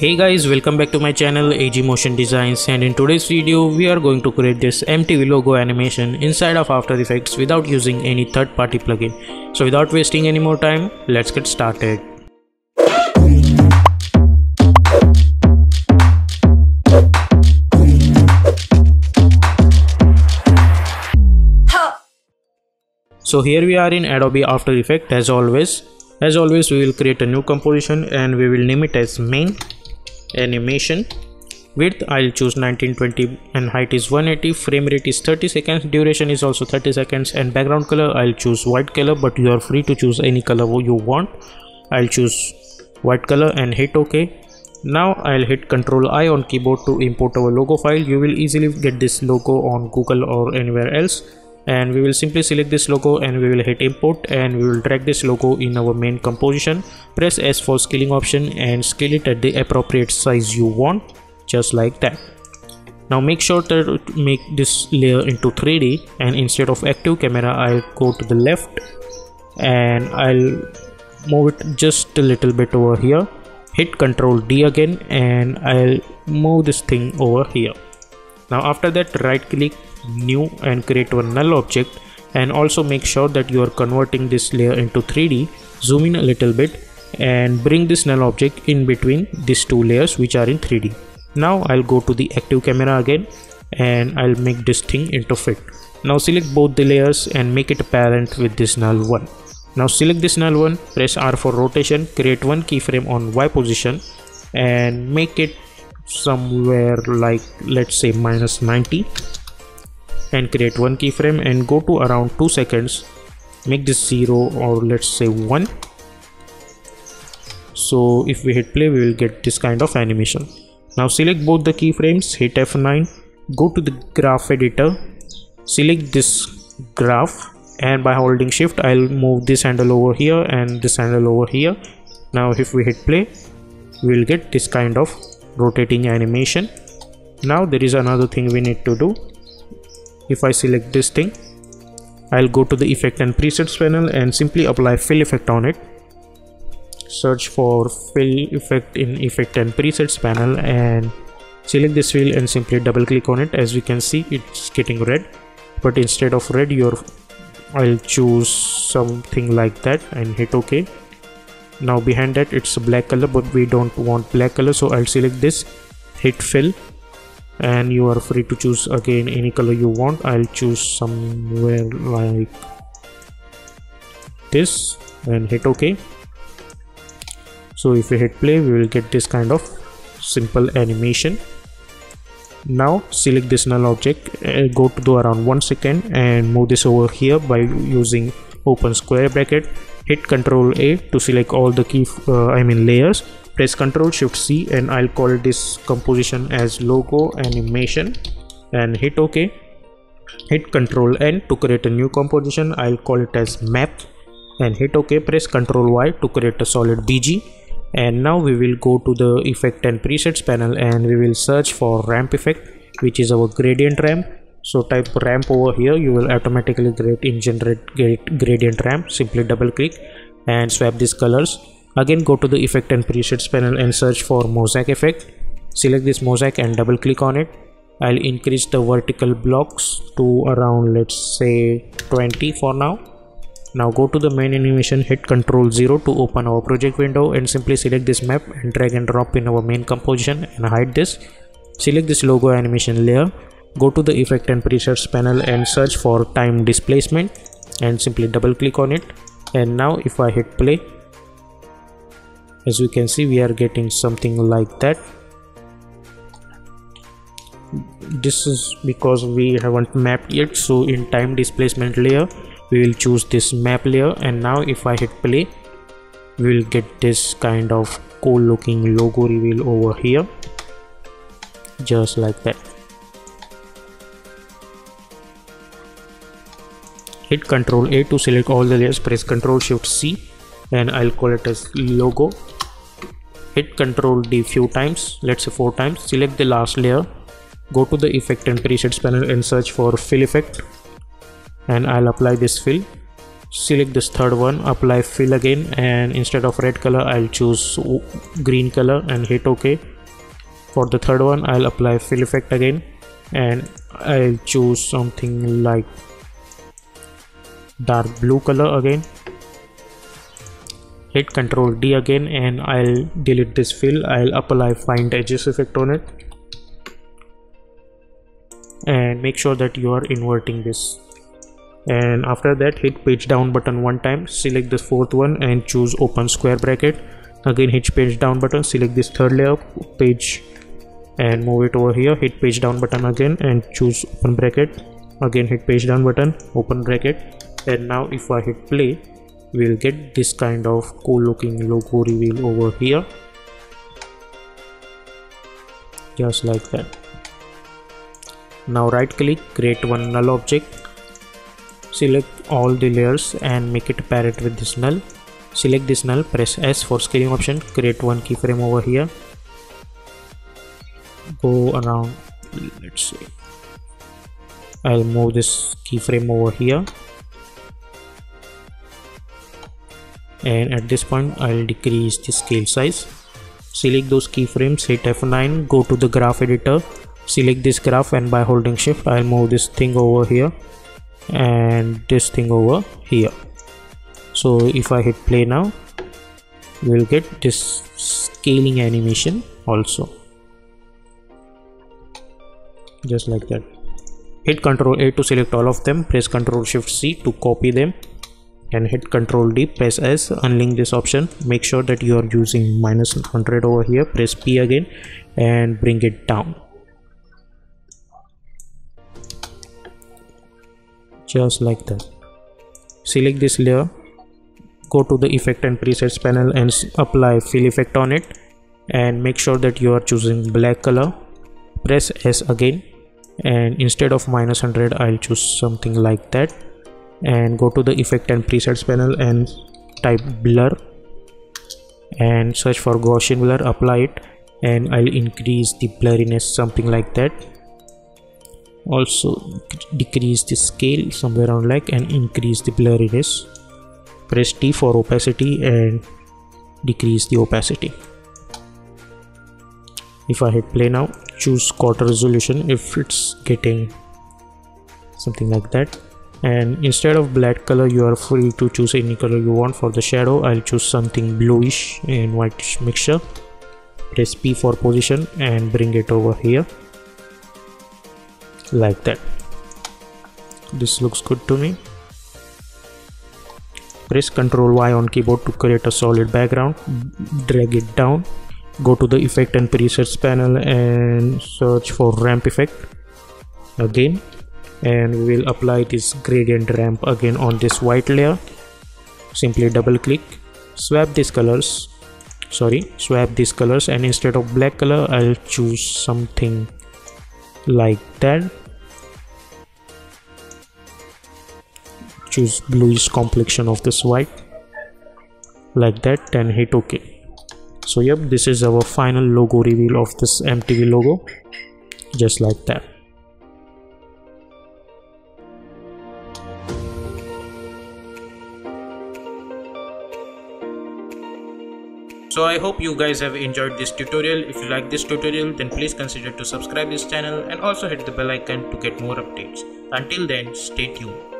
Hey guys, welcome back to my channel AG Motion Designs and in today's video we are going to create this MTV logo animation inside of After Effects without using any third party plugin. So without wasting any more time, let's get started. So here we are in Adobe After Effects as always. As always we will create a new composition and we will name it as main animation. Width i'll choose 1920 and height is 180 frame rate is 30 seconds. Duration is also 30 seconds. And background color i'll choose white color but you are free to choose any color you want. I'll choose white color and hit ok. Now i'll hit ctrl i on keyboard to import our logo file. You will easily get this logo on google or anywhere else and we will simply select this logo and we will hit import and we will drag this logo in our main composition. Press s for scaling option and scale it at the appropriate size you want just like that. Now make sure to make this layer into 3d and instead of active camera i'll go to the left and i'll move it just a little bit over here. Hit ctrl d again and i'll move this thing over here. Now after that right click new and create one null object and also make sure that you are converting this layer into 3d zoom in a little bit and bring this null object in between these two layers which are in 3d now i'll go to the active camera again and i'll make this thing into fit. Now select both the layers and make it apparent with this null one. Now select this null one press r for rotation create one keyframe on y position and make it somewhere like let's say minus 90 and create one keyframe and go to around 2 seconds. Make this 0 or let's say 1 so if we hit play we will get this kind of animation. Now select both the keyframes hit F9 go to the graph editor select this graph and by holding shift I'll move this handle over here and this handle over here. Now if we hit play we will get this kind of rotating animation. Now there is another thing we need to do if I select this thing I'll go to the effect and presets panel and simply apply fill effect on it. Search for fill effect in effect and presets panel and select this fill and simply double click on it. As we can see it's getting red. But instead of red I'll choose something like that and hit ok. Now behind that it's a black color but we don't want black color so I'll select this hit fill and you are free to choose again any color you want. I'll choose somewhere like this and hit ok. So if we hit play we will get this kind of simple animation. Now select this null object uh, go to do around one second and move this over here by using open square bracket. Hit ctrl a to select all the key uh, i mean layers press ctrl shift c and i'll call this composition as logo animation. And hit ok. Hit ctrl n to create a new composition. I'll call it as map. And hit ok. Press ctrl y to create a solid bg and now we will go to the effect and presets panel and we will search for ramp effect which is our gradient ramp. So type ramp over here. You will automatically create in generate gradient ramp. Simply double click and swap these colors again go to the effect and presets panel and search for mosaic effect. Select this mosaic and double click on it. I'll increase the vertical blocks to around let's say 20 for now. Now go to the main animation hit ctrl 0 to open our project window and simply select this map and drag and drop in our main composition and hide this. Select this logo animation layer. Go to the effect and presets panel and search for time displacement and simply double click on it. And now if i hit play as you can see we are getting something like that. This is because we haven't mapped yet so in time displacement layer we will choose this map layer. And now if I hit play we will get this kind of cool looking logo reveal over here. Just like that. Hit ctrl a to select all the layers. Press ctrl shift c and i'll call it as logo hit ctrl d few times let's say four times select the last layer go to the effect and presets panel and search for fill effect and i'll apply this fill. Select this third one apply fill again and instead of red color I'll choose green color and hit ok. For the third one I'll apply fill effect again and I'll choose something like dark blue color again hit ctrl D again and I'll delete this fill I'll apply find edges effect on it. And make sure that you are inverting this. And after that hit page down button one time. Select the fourth one and choose open square bracket. Again hit page down button. Select this third layer page and move it over here. Hit page down button again and choose open bracket. Again hit page down button open bracket. And now if I hit play we'll get this kind of cool looking logo reveal over here. Just like that. Now right click create one null object. Select all the layers and make it parent with this null. Select this null press s for scaling option create one keyframe over here. Go around let's see. I'll move this keyframe over here and at this point I'll decrease the scale size. Select those keyframes hit F9 go to the graph editor. Select this graph and by holding shift I'll move this thing over here and this thing over here. So if I hit play now we'll get this scaling animation also. Just like that. Hit ctrl a to select all of them. Press ctrl shift c to copy them and hit ctrl d press s unlink this option. Make sure that you are using minus 100 over here. Press p again and bring it down. Just like that. Select this layer go to the effect and presets panel and apply fill effect on it and make sure that you are choosing black color. Press s again and instead of minus 100 i'll choose something like that and go to the effect and presets panel and type blur and search for gaussian blur apply it and i'll increase the blurriness something like that. Also decrease the scale somewhere around like and increase the blurriness. Press T for opacity and decrease the opacity. If I hit play now choose quarter resolution if it's getting something like that and instead of black color you are free to choose any color you want. For the shadow I'll choose something bluish and whitish mixture. Press P for position and bring it over here. Like that. This looks good to me. Press ctrl y on keyboard to create a solid background. Drag it down. Go to the effect and presets panel and search for ramp effect. Again and we will apply this gradient ramp again on this white layer. Simply double click swap these colors sorry swap these colors and instead of black color i'll choose something like that. Choose bluish complexion of this white like that and hit ok. So yep this is our final logo reveal of this mtv logo just like that So I hope you guys have enjoyed this tutorial. If you like this tutorial then please consider to subscribe this channel and also hit the bell icon to get more updates. Until then stay tuned.